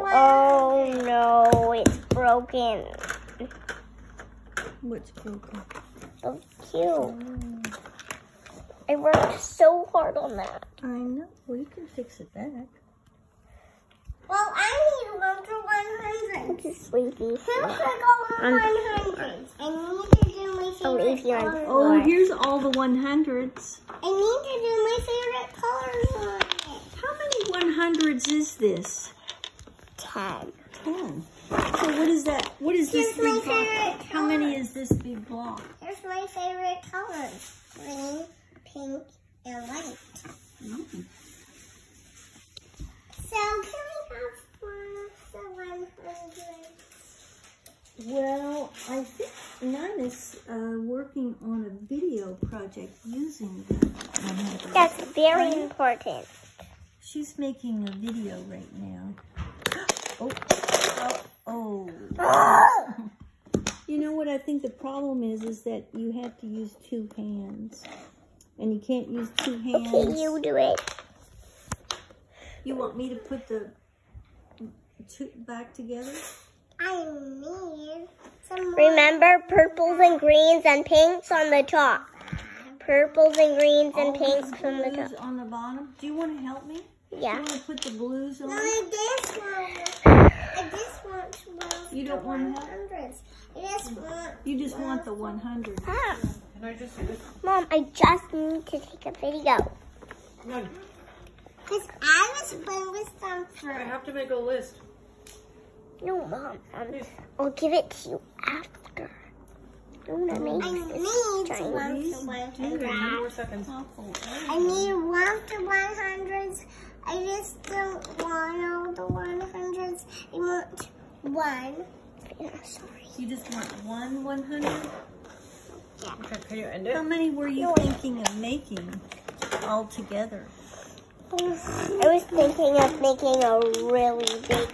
Oh no, it's broken. What's broken? So cute. I worked so hard on that. I know. Well, you can fix it back. Well, I need one for 100. It's sleepy. Who's going to go Um, 100? I need to do my favorite you on colors. Oh, Four. here's all the 100s. I need to do my favorite colors on it. How many 100s is this? Ten. 10. So what is that? What is this Here's my big block? How many is this big block? Here's my favorite colors. Green, pink, and white. Mm. So can we have one of the 100? Well, I think Nina's uh, working on a video project using the 100. That's very important. She's making a video right now. Oh, oh, oh. You know what I think the problem is, is that you have to use two hands. And you can't use two hands. Okay, you do it. You want me to put the two back together? I need some more. Remember purples and greens and pinks on the top. Purples and greens and All pinks these on the blues top. on the bottom. Do you want to help me? Do you Yeah. want to put the blues on? No, I just want. I just want to want You don't want that? 100s. I just want. You just want the 100. Ah, Can I just? Mom, I just need to take a video. No, Because I was born with them I have to make a list. No, Mom. Um, I'll give it to you after. I want to make I this need giant. one to 100. more seconds. I need one to 100s. I just don't want all the 100s. I want one. Yeah, sorry. You just want one 100? Okay, can you end How many were you thinking of making all together? I was thinking of making a really big